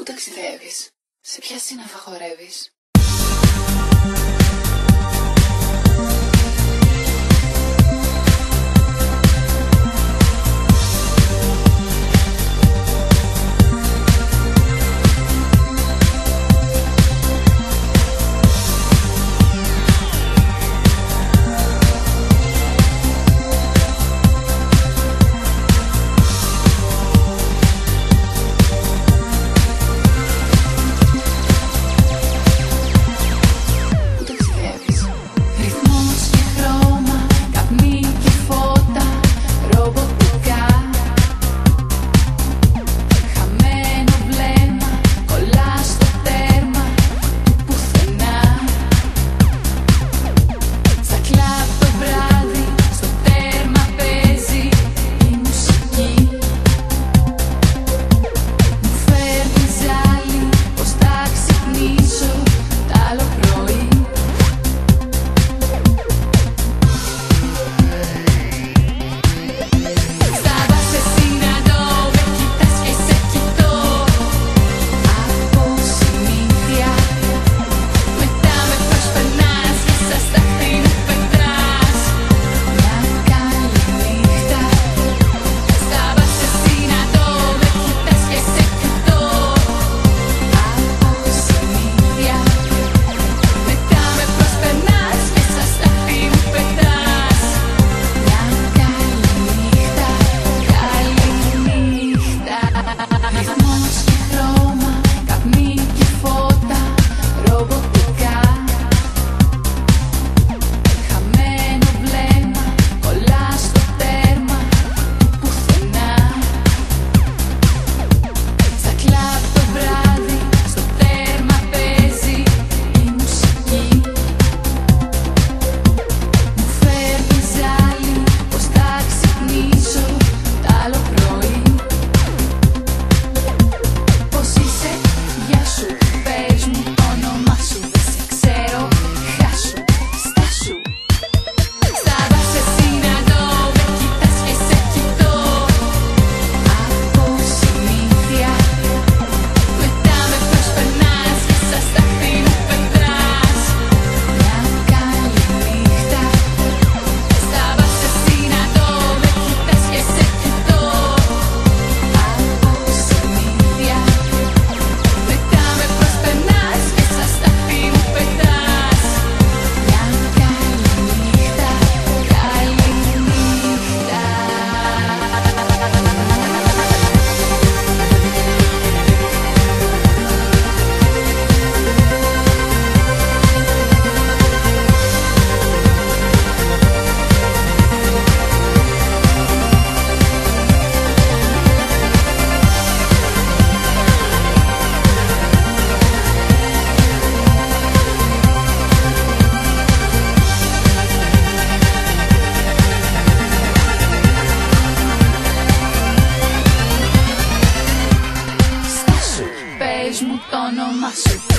Πού ταξιδεύεις, σε ποια σύννεφα χορεύεις; autónomas.